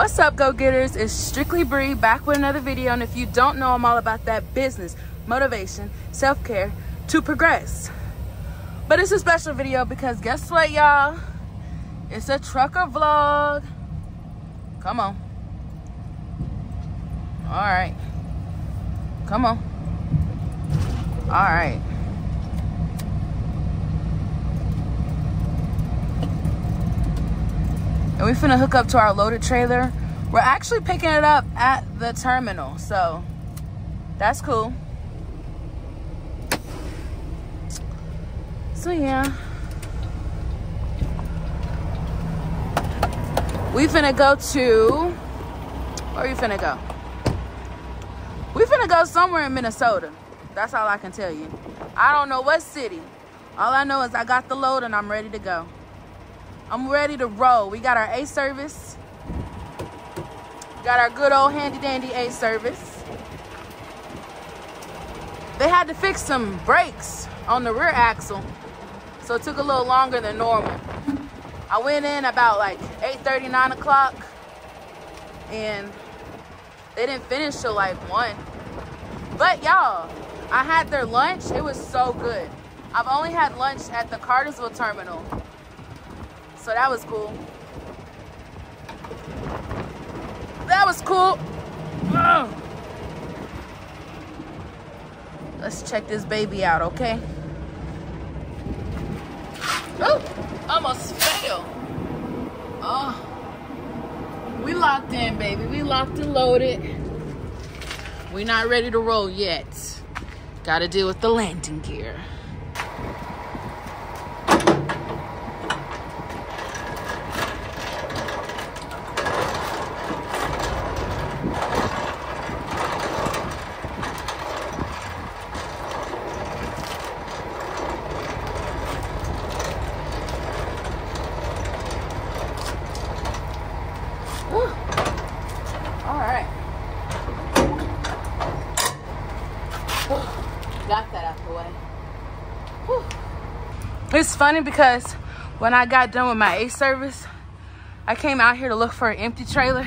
What's up, go-getters? It's Strictly Bre back with another video. And if you don't know, I'm all about that business, motivation, self-care to progress. But it's a special video because guess what, y'all? It's a trucker vlog. Come on. All right. Come on. All right. And we finna hook up to our loaded trailer. We're actually picking it up at the terminal, so that's cool. So yeah. We finna go to, where we finna go? We finna go somewhere in Minnesota. That's all I can tell you. I don't know what city. All I know is I got the load and I'm ready to go. I'm ready to roll. We got our A service. Got our good old handy dandy A service. They had to fix some brakes on the rear axle. So it took a little longer than normal. I went in about like 8.30, 9 o'clock. And they didn't finish till like 1. But y'all, I had their lunch. It was so good. I've only had lunch at the Cartersville terminal. So that was cool. That was cool. Ugh. Let's check this baby out, okay? Oh, almost fell. Oh, we locked in, baby. We locked and loaded. We're not ready to roll yet. Gotta deal with the landing gear. It's funny because when I got done with my A service, I came out here to look for an empty trailer.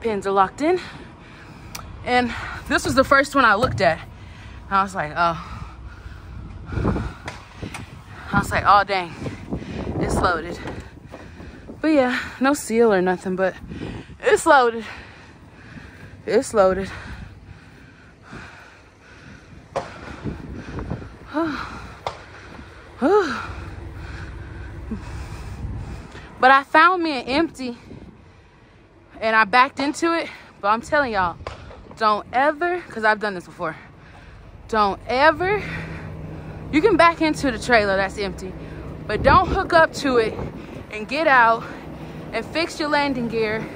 Pins are locked in. And this was the first one I looked at. I was like, oh. I was like, oh dang, it's loaded. But yeah, no seal or nothing, but it's loaded. It's loaded. but I found me an empty and I backed into it. But I'm telling y'all, don't ever, because I've done this before, don't ever, you can back into the trailer that's empty, but don't hook up to it and get out and fix your landing gear.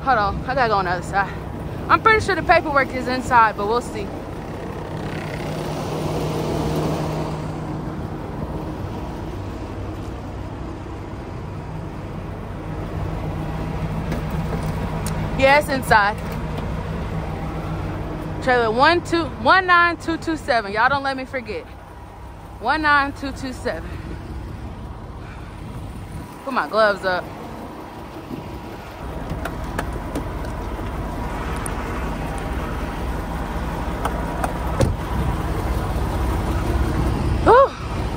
Hold on, I gotta go on the other side. I'm pretty sure the paperwork is inside, but we'll see. Yes, inside. Trailer one two one nine two two seven. Y'all don't let me forget. One nine two two seven. Put my gloves up.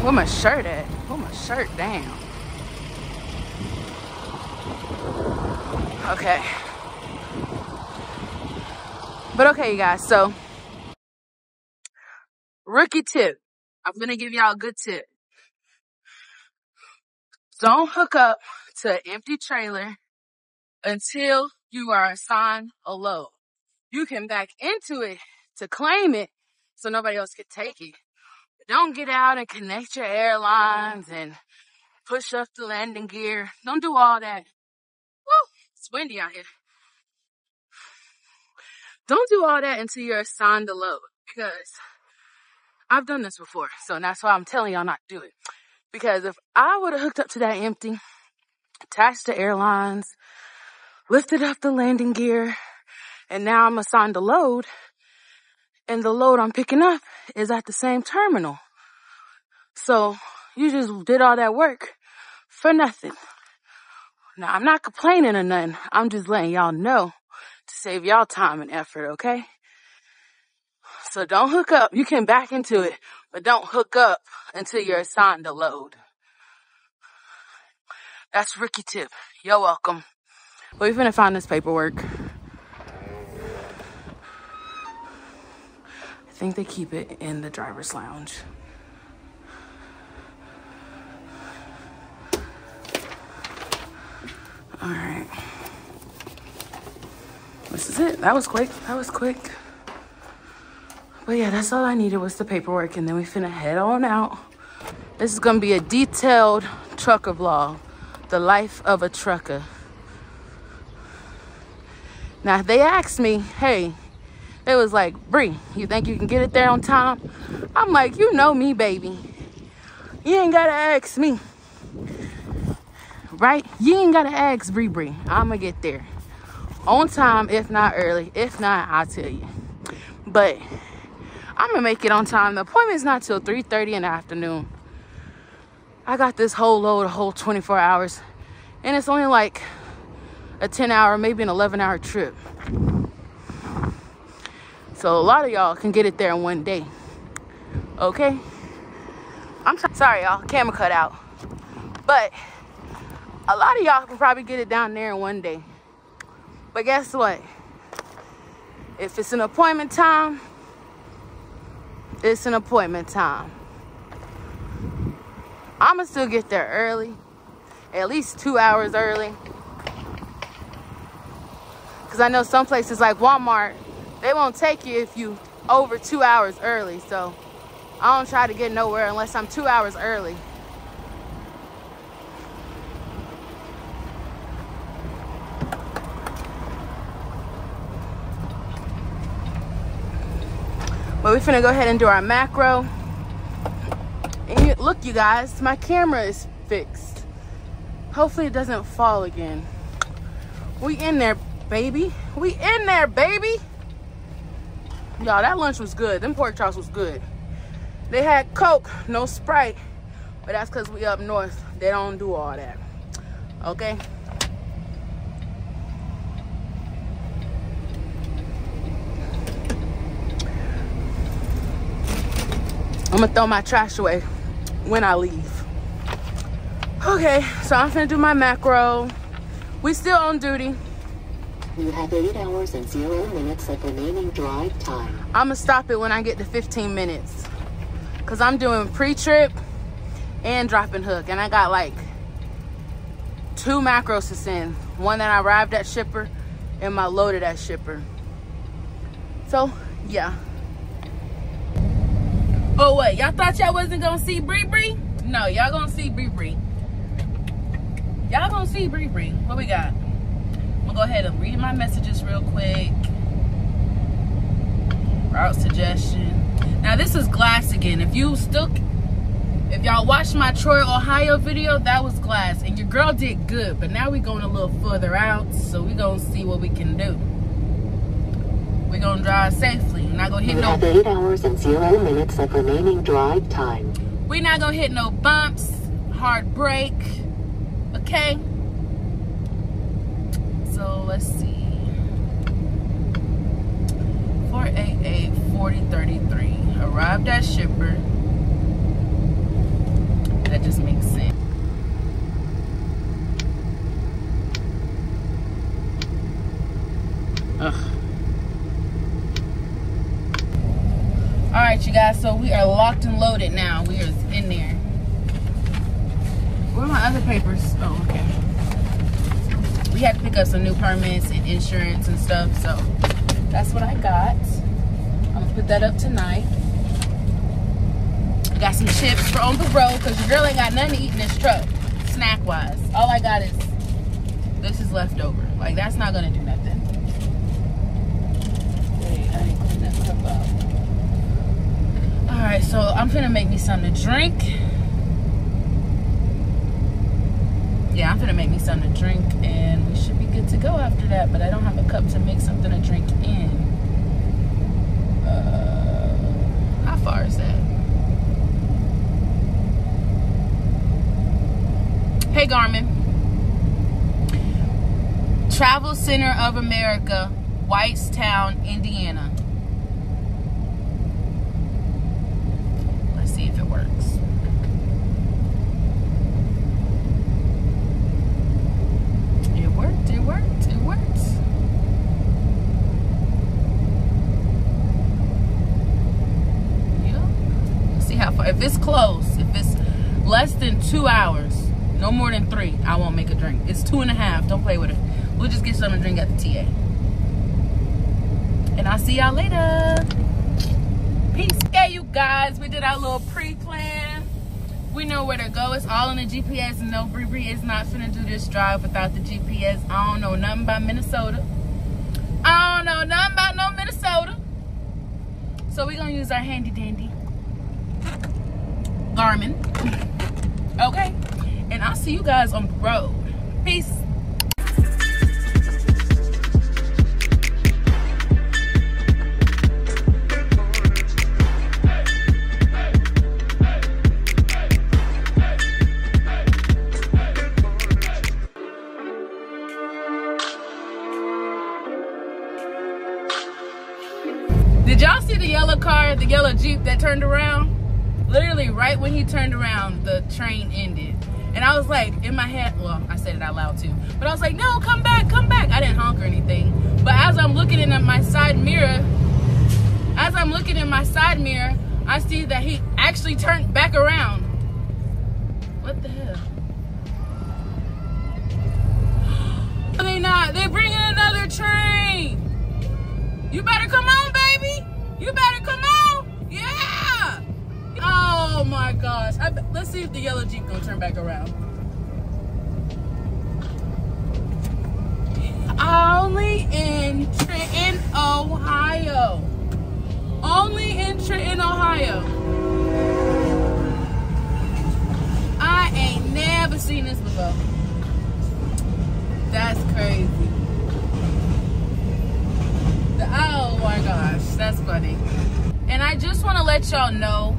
Where my shirt at? Put my shirt down. Okay. But okay, you guys, so rookie tip. I'm gonna give y'all a good tip. Don't hook up to an empty trailer until you are assigned a load. You can back into it to claim it so nobody else can take it. But don't get out and connect your airlines and push up the landing gear. Don't do all that. Woo, it's windy out here. Don't do all that until you're assigned the load because I've done this before. So that's why I'm telling y'all not to do it. Because if I would have hooked up to that empty, attached to airlines, lifted up the landing gear, and now I'm assigned a load, and the load I'm picking up is at the same terminal. So you just did all that work for nothing. Now, I'm not complaining or nothing. I'm just letting y'all know to save y'all time and effort, okay? So don't hook up. You can back into it, but don't hook up until you're assigned to load. That's Ricky tip. You're welcome. We're gonna find this paperwork. I think they keep it in the driver's lounge. All right. This is it. That was quick. That was quick. But yeah, that's all I needed was the paperwork, and then we finna head on out. This is gonna be a detailed trucker vlog, the life of a trucker. Now, they asked me, hey, they was like, Bree, you think you can get it there on time? I'm like, you know me, baby. You ain't gotta ask me. Right? You ain't gotta ask Bree Bree. I'ma get there. On time, if not early. If not, I'll tell you. But I'm gonna make it on time. The appointment's not till 3.30 in the afternoon. I got this whole load, a whole 24 hours. And it's only like a 10 hour, maybe an 11 hour trip. So a lot of y'all can get it there in one day. Okay? I'm sorry, y'all. Camera cut out. But a lot of y'all can probably get it down there in one day. But guess what? If it's an appointment time, it's an appointment time. I'ma still get there early, at least two hours early. Cause I know some places like Walmart, they won't take you if you over two hours early. So I don't try to get nowhere unless I'm two hours early. But we're finna go ahead and do our macro. And you, look, you guys, my camera is fixed. Hopefully it doesn't fall again. We in there, baby. We in there, baby. Y'all, that lunch was good. Them pork chops was good. They had Coke, no Sprite. But that's because we up north. They don't do all that. Okay? I'm gonna throw my trash away when I leave. Okay, so I'm gonna do my macro. We still on duty. You have 8 hours and 0 minutes of remaining drive time. I'm gonna stop it when I get to 15 minutes. Cause I'm doing pre-trip and dropping hook. And I got like two macros to send. One that I arrived at shipper and my loaded at shipper. So yeah. Oh wait, y'all thought y'all wasn't gonna see Bree Bree? No, y'all gonna see Bree Bree. Y'all gonna see Bree Bree. What we got? I'm gonna go ahead and read my messages real quick. Route suggestion. Now this is glass again. If you still, if y'all watched my Troy, Ohio video, that was glass. And your girl did good, but now we going a little further out, so we gonna see what we can do. we gonna drive safely. We're not gonna hit You no have 8 hours and 0 minutes of remaining drive time. We're not gonna hit no bumps, hard break, okay? So let's see. 488 4033. Arrived at shipper. That just makes sense. Ugh. All right, you guys. So we are locked and loaded now. We are in there. Where are my other papers? Oh, okay. We had to pick up some new permits and insurance and stuff. So that's what I got. I'm gonna put that up tonight. I got some chips for on the road because your girl ain't got nothing to eat in this truck, snack wise. All I got is this is leftover. Like that's not gonna do nothing. Wait, I didn't clean that cup up. All right, so I'm gonna make me something to drink. Yeah, I'm gonna make me something to drink, and we should be good to go after that. But I don't have a cup to make something to drink in. Uh, how far is that? Hey, Garmin. Travel Center of America, Whitestown, Indiana. Let's see if it works. It worked, it worked, it worked. Yeah. Let's see how far. If it's close, if it's less than two hours, no more than three, I won't make a drink. It's two and a half. Play with it. We'll just get something to drink at the TA. And I'll see y'all later. Peace. Yeah, you guys. We did our little pre-plan. We know where to go. It's all in the GPS. No, Bree is not finna do this drive without the GPS. I don't know nothing about Minnesota. I don't know nothing about no Minnesota. So we're gonna use our handy dandy Garmin. Okay. And I'll see you guys on the road. Peace. Turned around? Literally right when he turned around, the train ended. And I was like, in my head, well, I said it out loud too. But I was like, no, come back, come back. I didn't honk or anything. But as I'm looking in my side mirror, as I'm looking in my side mirror, I see that he actually turned back around. What the hell? My gosh. I, let's see if the yellow Jeep gonna turn back around. Only in Trenton, Ohio. Only in Trenton, Ohio. I ain't never seen this before. That's crazy. The- oh my gosh, that's funny. And I just want to let y'all know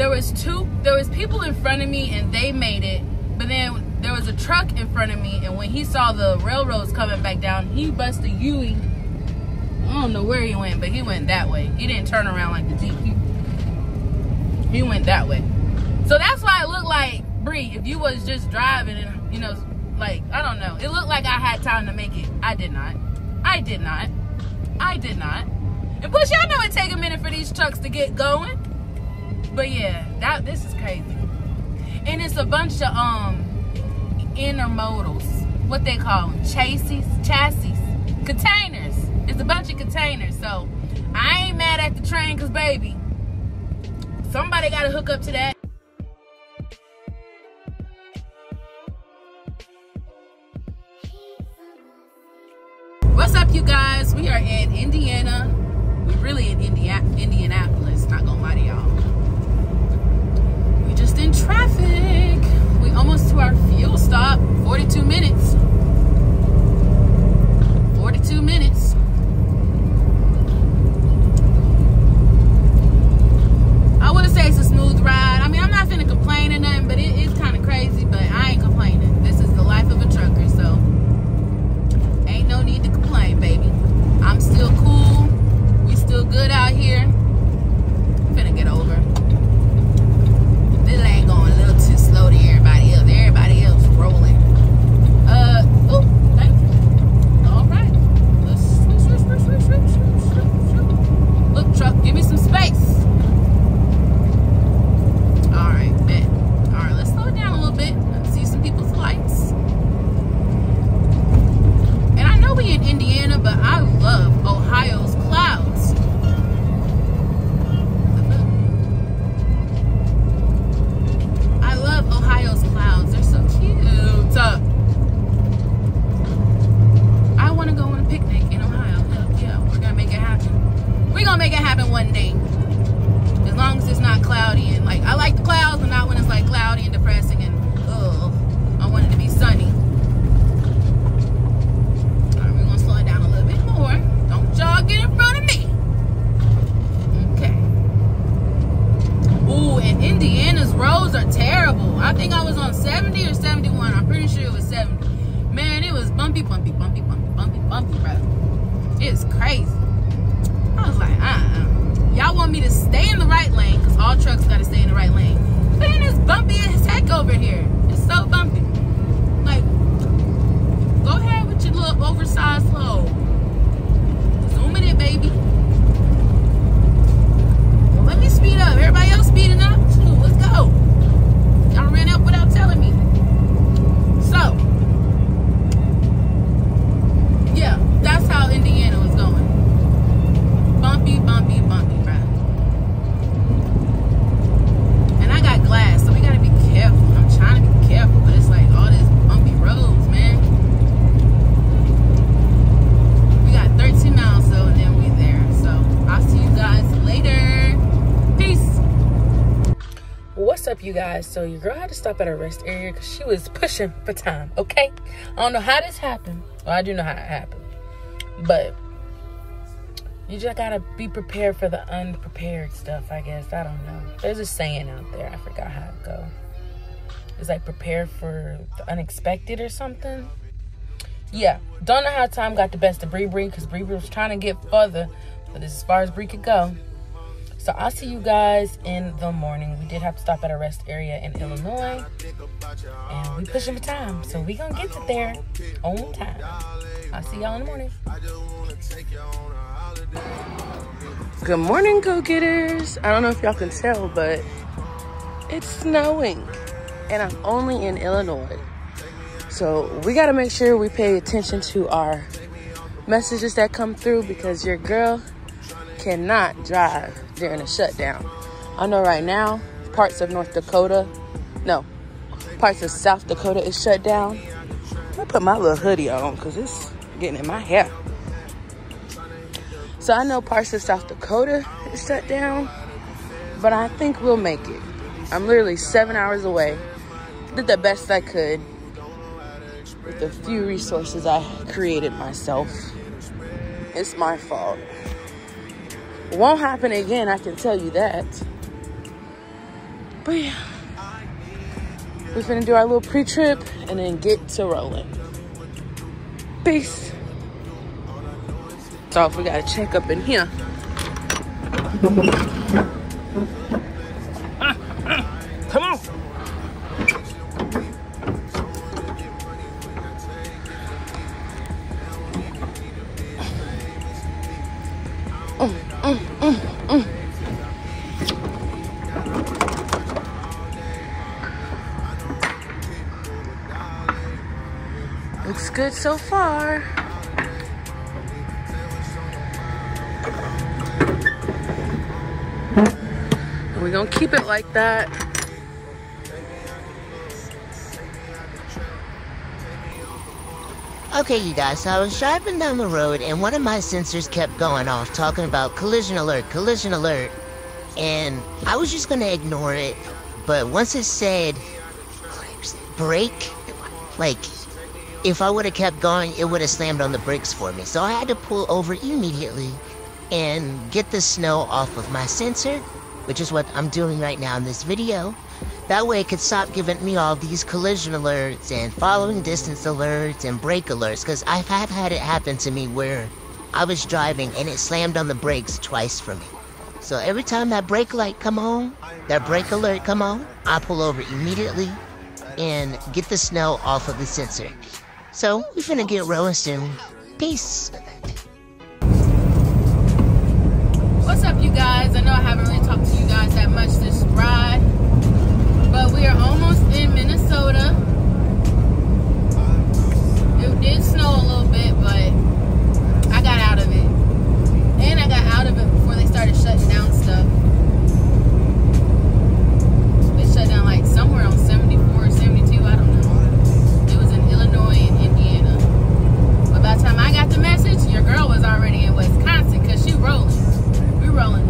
there was two there was people in front of me and they made it, but then there was a truck in front of me and when he saw the railroads coming back down, he busted U. I don't know where he went, but he went that way. He didn't turn around like the Jeep. He, he went that way. So that's why it looked like Bree, if you was just driving and you know, like I don't know, it looked like I had time to make it. I did not. I did not. I did not. And plus, y'all know it take a minute for these trucks to get going. But yeah, that this is crazy. And it's a bunch of um intermodals, what they call them, chassis, chassis, containers. It's a bunch of containers. So I ain't mad at the train, cause baby, somebody got to hook up to that. What's up, you guys? We are in Indiana. We're really in Indiana, Indianapolis. Not gonna lie to y'all. Just in traffic. We almost to our fuel stop. 42 minutes. 42 minutes. I wouldn't say it's a smooth ride. I mean, I'm not finna complain or nothing, but it is kind of crazy. But I ain't complaining. You guys? So your girl had to stop at a rest area because she was pushing for time. Okay, I don't know how this happened. Well, I do know how it happened, but you just gotta be prepared for the unprepared stuff. I guess I don't know. There's a saying out there. I forgot how it go. It's like prepare for the unexpected or something. Yeah, don't know how time got the best of Bree Bree because Bree was trying to get further, but as far as Bree could go. So I'll see you guys in the morning. We did have to stop at a rest area in Illinois. And we pushing for time. So we gonna get to there on time. I'll see y'all in the morning. Good morning, go-getters. I don't know if y'all can tell, but it's snowing. And I'm only in Illinois. So we gotta make sure we pay attention to our messages that come through because your girl cannot drive during a shutdown. I know right now, parts of North Dakota, no, parts of South Dakota is shut down. I put my little hoodie on because it's getting in my hair. So I know parts of South Dakota is shut down, but I think we'll make it. I'm literally seven hours away. Did the best I could with the few resources I created myself. It's my fault. Won't happen again, I can tell you that. But yeah, we're gonna do our little pre-trip and then get to rolling. Peace. So if we gotta check up in here. good so far. We're gonna keep it like that. Okay, you guys, so I was driving down the road and one of my sensors kept going off talking about collision alert, collision alert. And I was just gonna ignore it, but once it said brake, like if I would have kept going, it would have slammed on the brakes for me. So I had to pull over immediately and get the snow off of my sensor, which is what I'm doing right now in this video. That way it could stop giving me all these collision alerts and following distance alerts and brake alerts, because I've had, had it happen to me where I was driving and it slammed on the brakes twice for me. So every time that brake light come on, that brake alert come on, I pull over immediately and get the snow off of the sensor. So we finna get rolling soon. Peace. What's up, you guys? I know I haven't really talked to you guys that much this ride, but we are almost in Minnesota. It did snow a little bit, but I got out of it. And I got out of it before they started shutting down stuff. Time I got the message, your girl was already in Wisconsin because she rolling. We rolling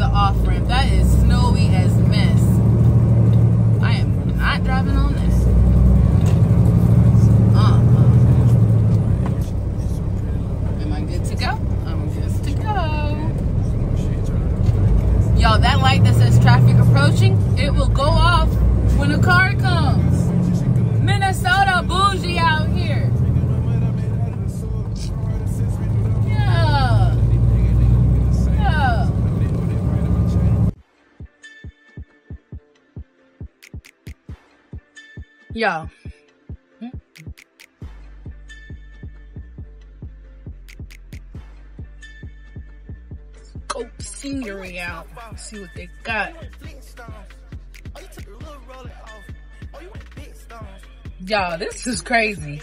the off ramp. That is Y'all. Scope scenery out. See what they got. Y'all, this is crazy.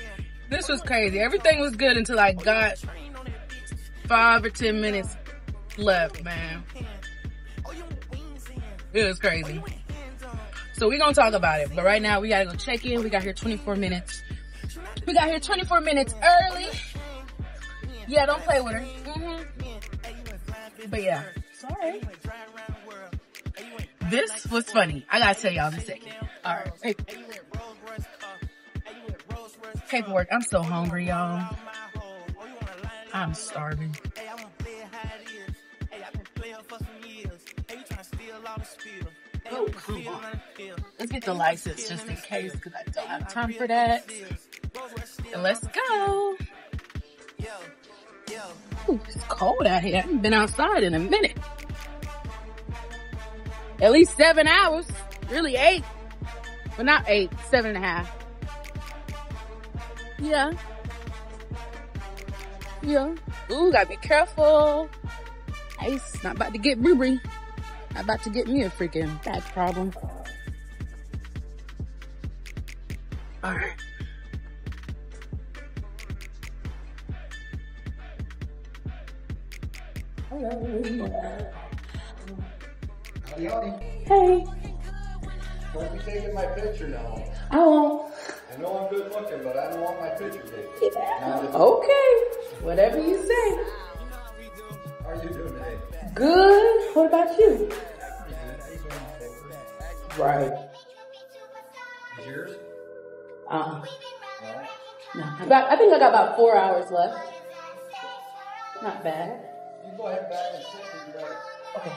This was crazy. Everything was good until I got five or ten minutes left, man. It was crazy. So we're gonna talk about it. But right now we gotta go check in. We got here 24 minutes. We got here 24 minutes early. Yeah, don't play with her. Mm-hmm. But yeah, sorry. This was funny. I gotta tell y'all in a second. All right. Paperwork. I'm so hungry, y'all. I'm starving. Oh, come on. Let's get the license just in case because I don't have time for that. And let's go. Ooh, it's cold out here. I haven't been outside in a minute. At least seven hours. Really eight. But not eight, seven and a half. Yeah. Yeah. Ooh, gotta be careful. Ice, not about to get Burberry. Not about to get me a freaking back problem. Alright. Hey. Don't be taking my picture now. I won't. I know I'm good looking, but I don't want my picture taken. Now, this- Okay. Whatever you say. How are you doing today? Good. What about you? Right. Is yours? Um, No. no. About, I think I got about four hours left. Not bad. You go ahead back and sit and you Okay.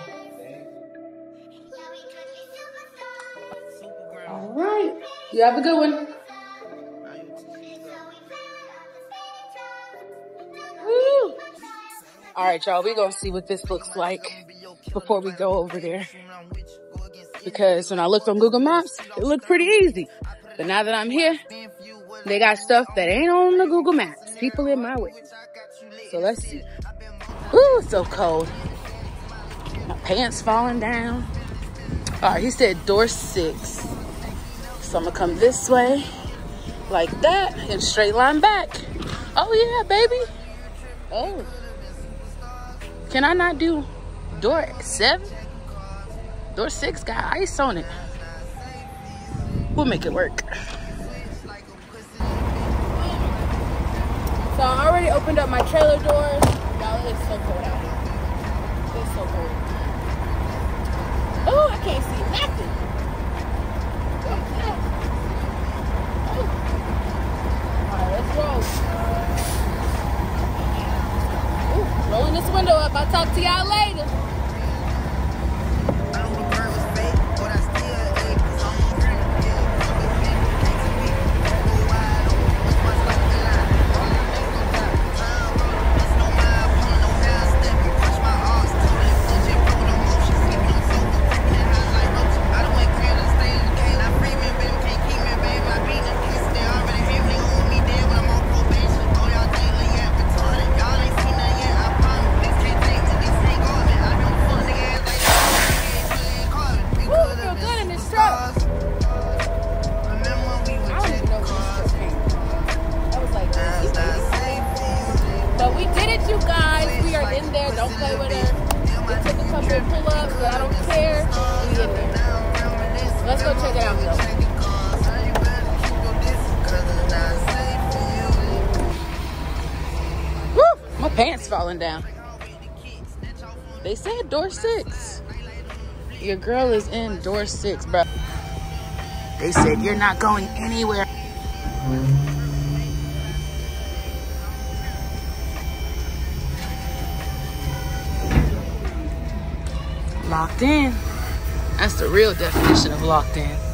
All right. You have a good one. Woo. All right, y'all. We're going to see what this looks like before we go over there. Because when I looked on Google Maps, it looked pretty easy. But now that I'm here, they got stuff that ain't on the Google Maps. People in my way. So let's see. Ooh, it's so cold. My pants falling down. All right, he said door six. So I'm gonna come this way, like that, and straight line back. Oh yeah, baby. Oh. Can I not do door seven? Door six got ice on it. We'll make it work. So I already opened up my trailer doors. Y'all, it's so cold out here. It's so cold. Oh, I can't see nothing. Oh. Alright, let's roll. Ooh, rolling this window up. I'll talk to y'all later. Pants falling down. They said door six. Your girl is in door six, bro. They said you're not going anywhere. Locked in. That's the real definition of locked in.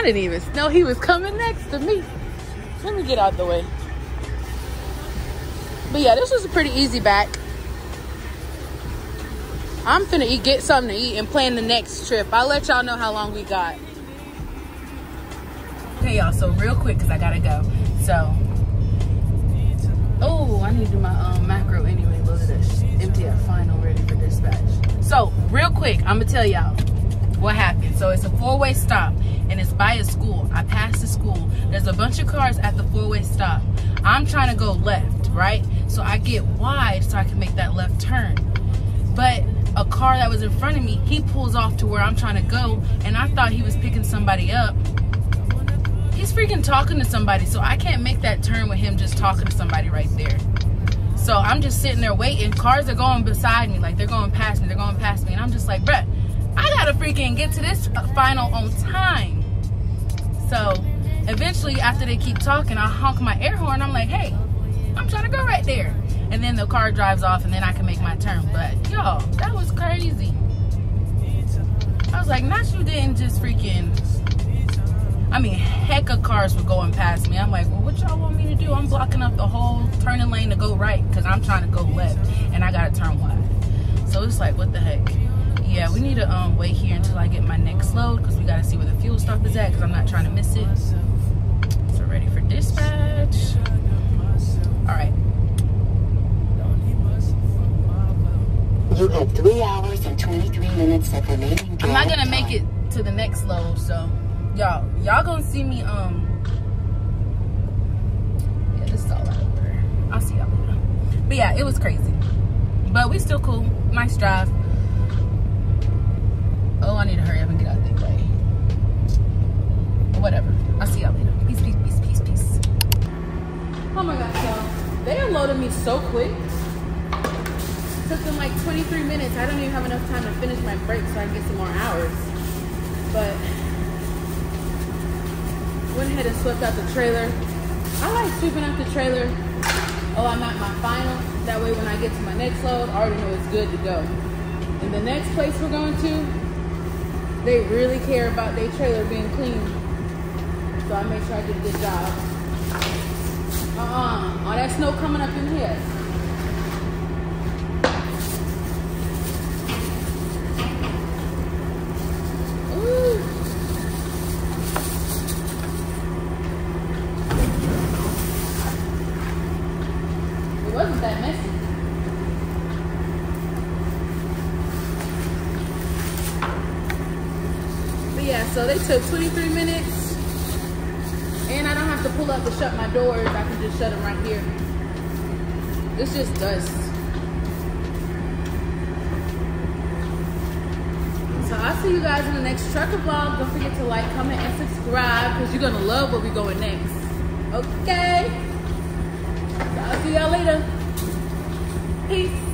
I didn't even know he was coming next to me. Let me get out the way. But yeah, this was a pretty easy back. I'm finna eat, get something to eat and plan the next trip. I'll let y'all know how long we got. Okay, y'all, so real quick, because I gotta go. So, oh, I need to do my um, macro anyway. Look at this. Empty MTF final ready for dispatch. So, real quick, I'm gonna tell y'all what happened. So, it's a four-way stop, and it's by a school. I passed the school. There's a bunch of cars at the four-way stop. I'm trying to go left, right? So, I get wide so I can make that left turn. But a car that was in front of me, he pulls off to where I'm trying to go, and I thought he was picking somebody up. He's freaking talking to somebody, so I can't make that turn with him just talking to somebody right there. So I'm just sitting there waiting. Cars are going beside me, like they're going past me, they're going past me, and I'm just like, bruh, I gotta freaking get to this final on time. So eventually, after they keep talking, I honk my air horn. I'm like, hey, I'm trying to go right there and then the car drives off and then I can make my turn. But y'all, that was crazy. I was like, not you didn't just freaking. I mean, heck of cars were going past me. I'm like, well, what y'all want me to do? I'm blocking up the whole turning lane to go right because I'm trying to go left and I gotta turn wide. So it's like, what the heck? Yeah, we need to um, wait here until I get my next load because we gotta see where the fuel stop is at because I'm not trying to miss it. So ready for dispatch. All right. You have 3 hours and 23 minutes of remaining I'm not gonna make it to the next load, so y'all, y'all gonna see me. Um, yeah, this is all out of order. I'll see y'all later. But yeah, it was crazy, but we still cool. Nice drive. Oh, I need to hurry up and get out the way. Whatever. I'll see y'all later. Peace, peace, peace, peace, peace. Oh my gosh, y'all. They unloaded me so quick. Took them like 23 minutes. I don't even have enough time to finish my break so I can get some more hours. But went ahead and swept out the trailer. I like sweeping out the trailer. Oh, I'm at my final. That way when I get to my next load, I already know it's good to go. And the next place we're going to, they really care about their trailer being clean. So I make sure I a good job. Uh-uh. Oh, All that snow coming up in here. Ooh. It wasn't that messy. But yeah, so they took 23 minutes. And I don't have to pull up to shut my doors. I can just shut them right here. It's just dust. So I'll see you guys in the next trucker vlog. Don't forget to like, comment, and subscribe because you're gonna love where we're going next. Okay. So I'll see y'all later. Peace.